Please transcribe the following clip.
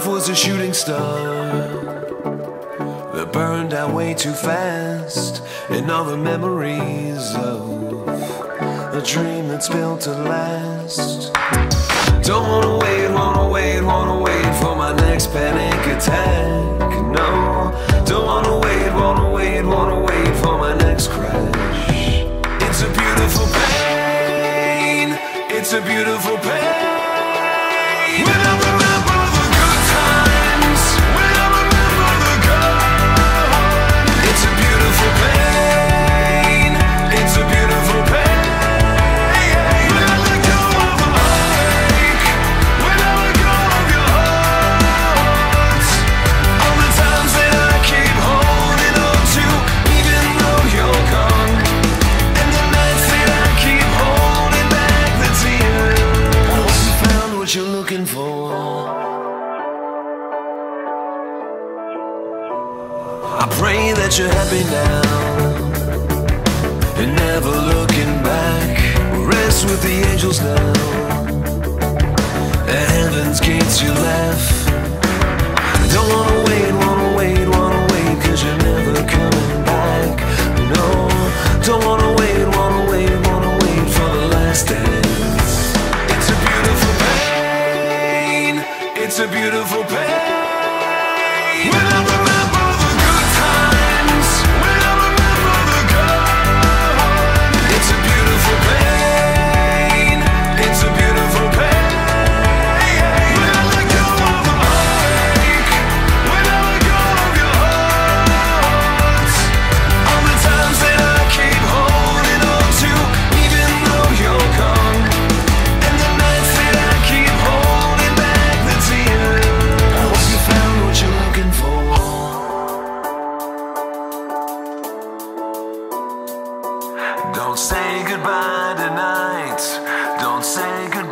life was a shooting star that burned out way too fast, and all the memories of a dream that's built to last. Don't wanna wait, wanna wait, wanna wait for my next. I pray that you're happy now and never looking back. Rest with the angels now. At heaven's gates you laugh. Don't wanna wait, wanna wait, wanna wait, you you're never coming back. No, don't wanna wait, wanna wait, wanna wait for the last dance. It's a beautiful pain. It's a beautiful pain. by tonight. Don't say goodbye.